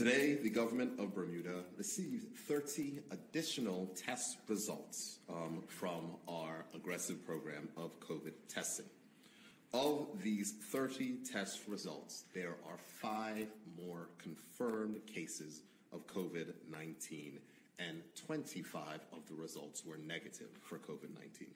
Today, the government of Bermuda received 30 additional test results um, from our aggressive program of COVID testing. Of these 30 test results, there are five more confirmed cases of COVID 19, and 25 of the results were negative for COVID 19.